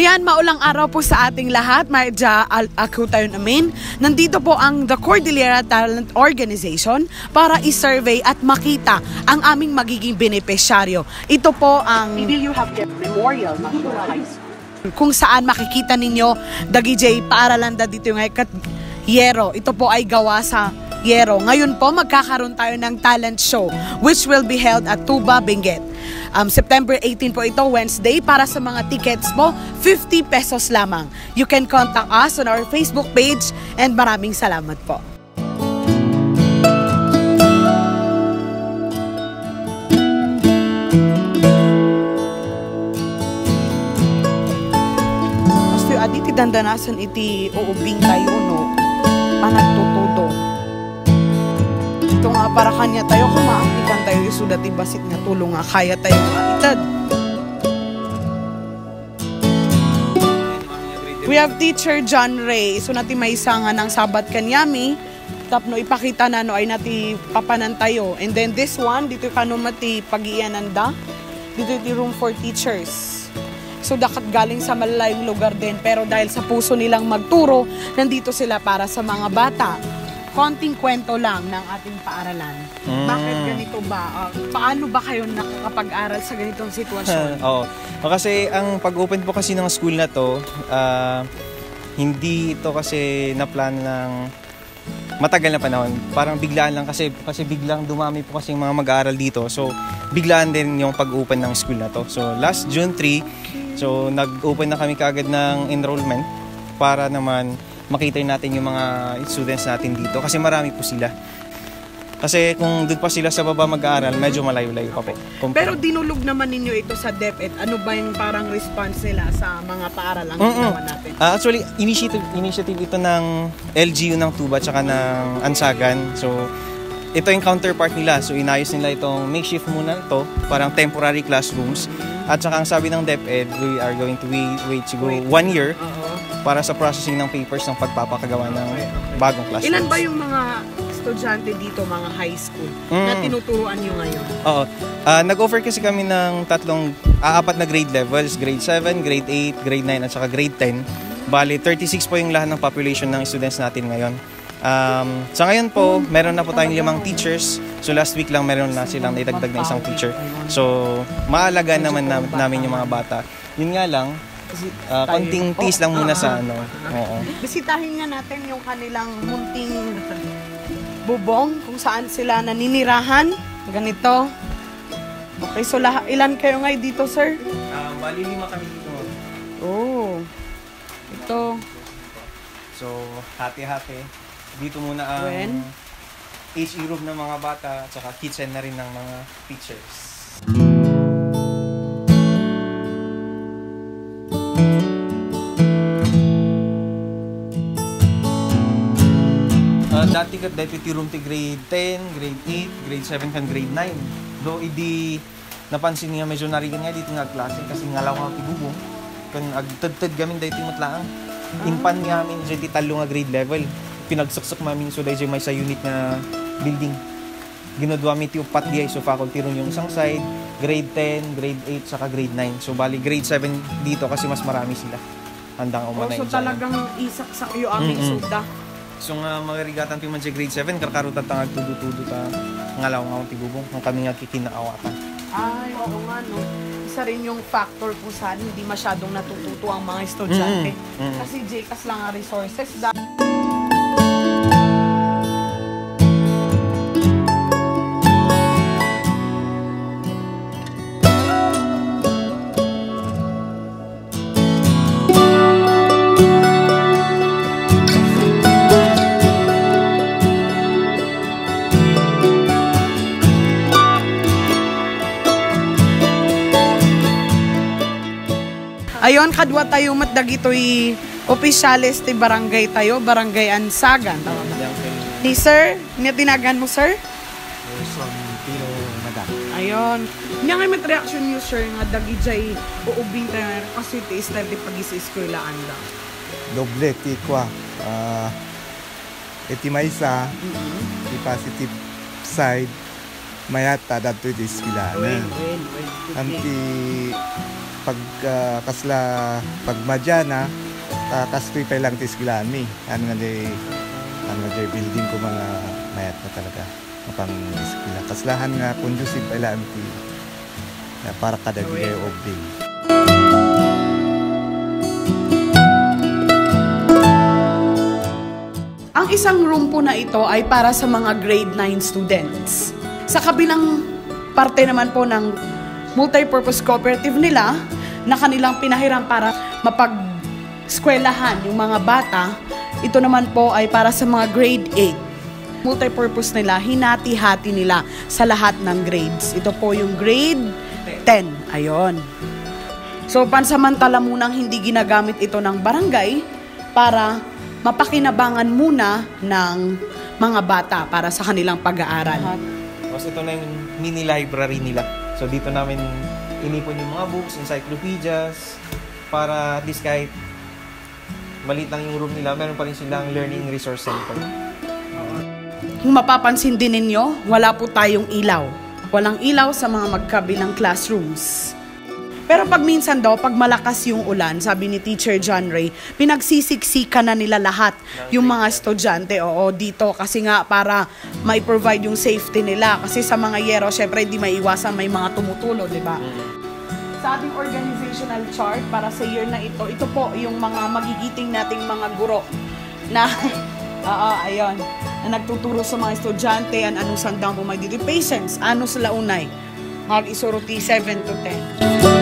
Ayan, maulang araw po sa ating lahat. Madya al- ako tayo namin. Nandito po ang The Cordillera Talent Organization para i-survey at makita ang aming magiging benepisyaryo. Ito po ang Will you have the Memorial High School? kung saan makikita ninyo Dagijay Paaralanda dito yung kat Yero. Ito po ay gawa sa Yero. Ngayon po magkakaroon tayo ng talent show which will be held at Tuba, Benguet. Um, September 18 po ito, Wednesday. Para sa mga tickets mo, 50 pesos lamang. You can contact us on our Facebook page and maraming salamat po. Aditi dandanasan iti uubing tayo, no? Panagtutudo. Ito nga para kanya tayo, kumaakikan tayo isudat ibasit nga tulong nga kaya tayo nga. We have teacher John Ray. So nati may isa nga ng sabat kanyami. Tapno ipakita na no ay nati papanan tayo. And then this one, dito kano mati pagiananda. Dito iti room for teachers. So dakat galing sa malalayong lugar din. Pero dahil sa puso nilang magturo, nandito sila para sa mga bata. Konting kwento lang ng ating paaralan. Mm. Bakit ganito ba? Ah, paano ba kayo nakakapag-aral sa ganitong sitwasyon? Oo. O kasi ang pag-open po kasi ng school na to, ah, hindi ito kasi na plan ng matagal na panahon. Parang biglaan lang kasi kasi biglang dumami po kasi yung mga mag-aaral dito. So biglaan din yung pag-open ng school na to. So last June 3, so nag-open na kami kaagad ng enrollment para naman makita natin yung mga students natin dito kasi marami po sila. Kasi kung doon pa sila sa baba mag-aaral, medyo malayo-layo pa po. Kung- Pero dinulog naman ninyo ito sa DepEd. Ano ba yung parang response nila sa mga paaralang Mm-mm. ginawa natin? Ah, actually, initiative, initiative ito ng LGU ng Tuba tsaka ng Ansagan. So, ito yung counterpart nila. So, inayos nila itong makeshift muna ito, parang temporary classrooms. At saka ang sabi ng DepEd, we are going to wait, wait siguro Wait. one year Oo. Para sa processing ng papers ng pagpapakagawa ng bagong classrooms. Ilan ba yung mga estudyante dito, mga high school, Mm. na tinuturuan nyo ngayon? Oo. Ah, nag-offer kasi kami ng tatlong, ah, apat na grade levels. Grade 7, grade 8, grade 9, at saka grade 10. Bali, 36 po yung lahat ng population ng students natin ngayon. Um, sa ngayon po, meron na po tayong limang teachers. So last week lang meron na silang naitagdag na isang teacher. So maalaga naman na, namin yung mga bata. Yun nga lang, ah, konting tiis lang muna sa ano. Oo. Bisitahin nga natin yung kanilang munting bubong, kung saan sila naninirahan. Ganito. Okay, so lah- ilan kayo ngay dito, sir? Ah, bali lima kami dito. Oh. Ito. So, hati-hati. Dito muna ang When? HE room ng mga bata at saka kitchen na rin ng mga teachers. Ah, dati ka deputy room ti grade 10, grade 8, grade 7 kan grade 9. Do idi napansin niya medyo narigan nga dito nga klase kasi nga lang ako tibubong. Kan agtad-tad gamin dito matlaang. Inpan nga amin ti talo nga grade level. Pinagsuksok mamin so dahil may sa unit na building. Ginodwa mi ti upat di so faculty room yung isang side, grade 10, grade 8, saka grade 9. So bali grade 7 dito kasi mas marami sila. Handang Oh, umanay so dyan. talagang isaksak yung aming Mm-mm. suda. So nga mga rigatan pi man grade 7 karkarutan ta tudo-tudo ta ngalaw nga akong tibubong kung kami nga kikinaawatan. Ay, oo nga, no. Isa rin yung factor kung saan hindi masyadong natututo ang mga estudyante. Mm, mm. Kasi JCAS lang ang resources. Da- Ayon, kadwa tayo matdag ito'y opisyales ti barangay tayo, barangay Ansagan. Tama ba? Ni sir, niya tinagan mo sir? Son Pino Madam. Ayon. Nya nga may reaction niyo sir nga dagi jay uubing tayo kasi ti style ti pag sa eskwelaan lang. Doble ti kwa. Ah, iti maysa, ti positive side, mayata dadto iti eskwelahan. Anti pag ah, kasla pagmadya na uh, kastoy pa lang iti eskwelahan mi. Ano nga di ano nga di building ko mga mayat na talaga mapang eskwela. Kaslahan nga conducive pa lang ti na para kada day of day. Ang isang room po na ito ay para sa mga grade 9 students. Sa kabilang parte naman po ng multipurpose cooperative nila na kanilang pinahiram para mapag-eskwelahan yung mga bata, ito naman po ay para sa mga grade 8. Multipurpose nila, hinati-hati nila sa lahat ng grades. Ito po yung grade 10. Ayon. So, pansamantala munang hindi ginagamit ito ng barangay para mapakinabangan muna ng mga bata para sa kanilang pag-aaral. Tapos ito na yung mini library nila. So dito namin inipon yung mga books, encyclopedias, para at least kahit maliit lang yung room nila, meron pa rin silang learning resource center. Kung mapapansin din ninyo, wala po tayong ilaw. Walang ilaw sa mga magkabilang classrooms. Pero pag minsan daw, pag malakas yung ulan, sabi ni Teacher John Ray, pinagsisiksikan na nila lahat yung mga estudyante, oo, dito. Kasi nga, para mai-provide yung safety nila. Kasi sa mga yero, syempre, di maiwasan may mga tumutulo, di ba? Sa ating organizational chart para sa year na ito, ito po yung mga magigiting nating mga guro na Oo, ayun. Na nagtuturo sa mga estudyante an anong sandang po may dito. Patience, ano sa launay. Mag isuruti 7 to 10.